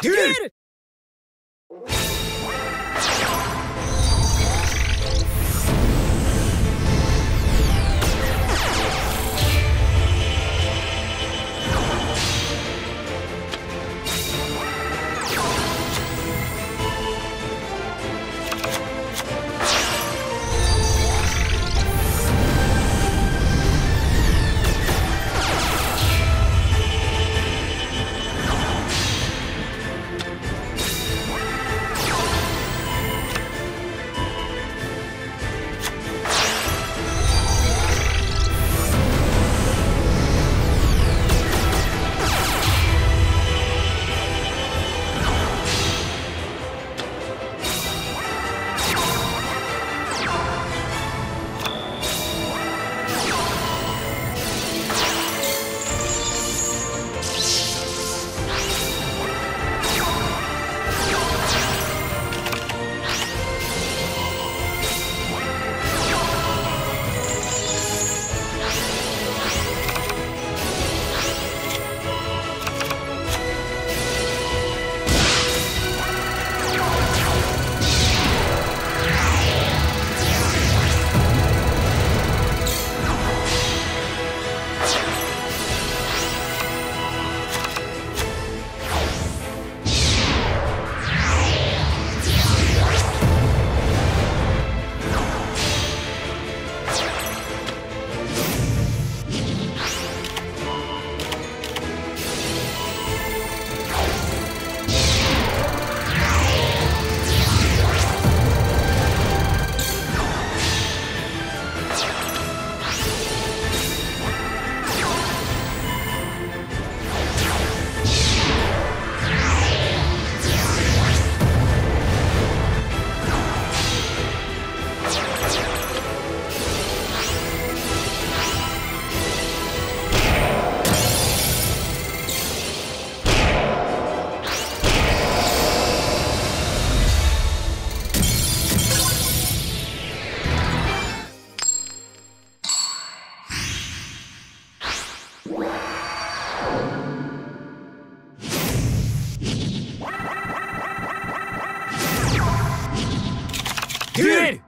決め Dude! Dude!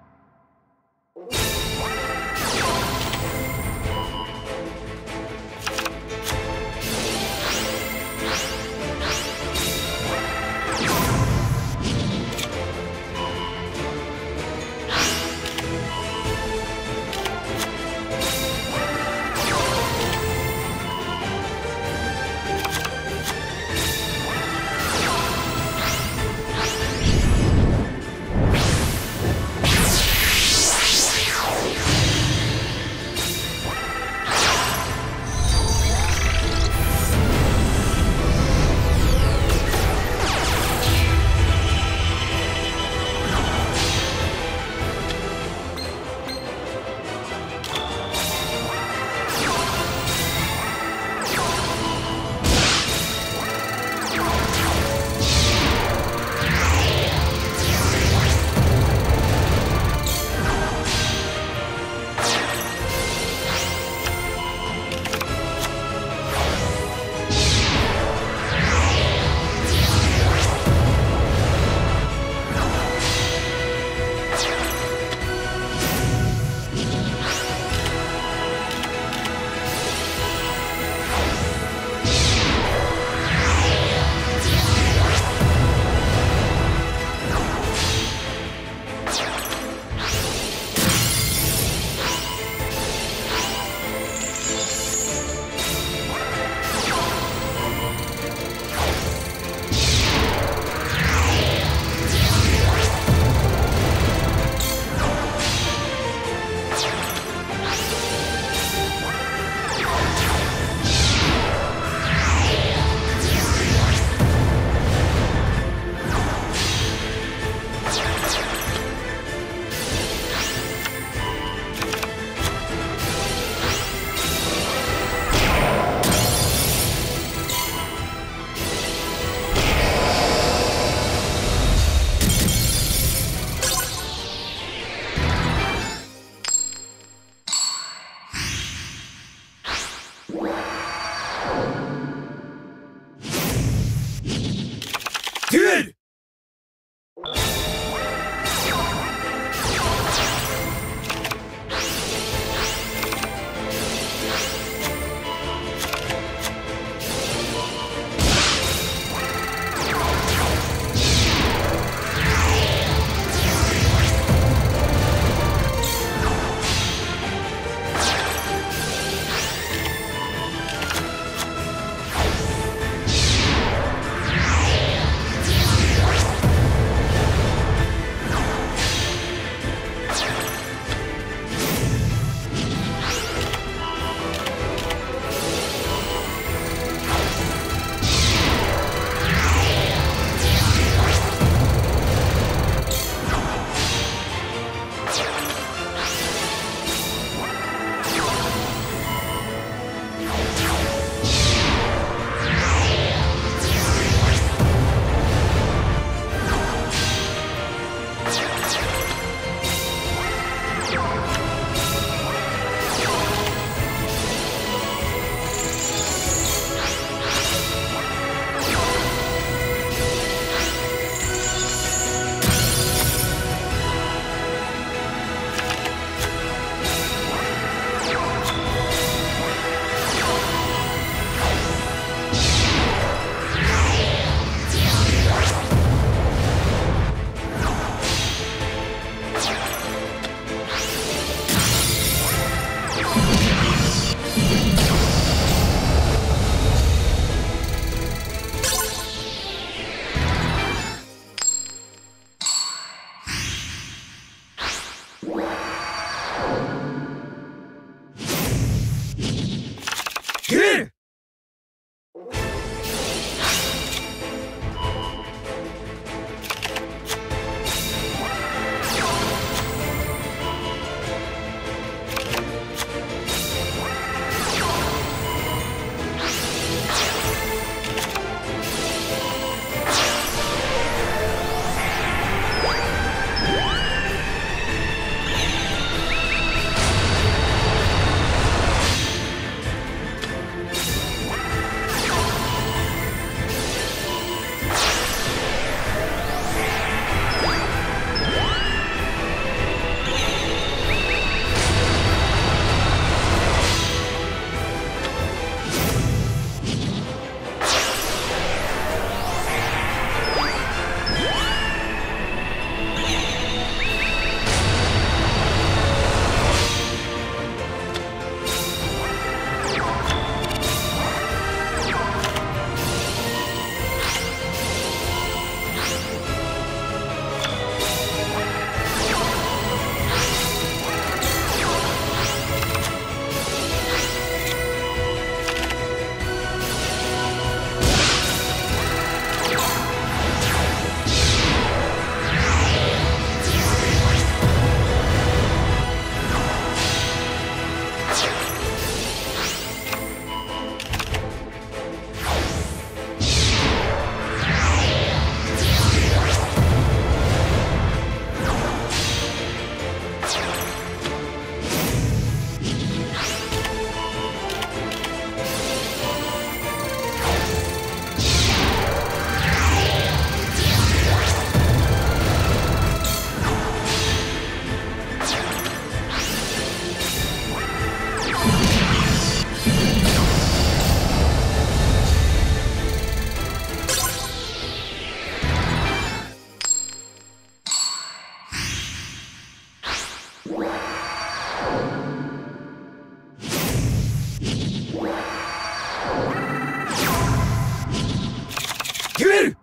食える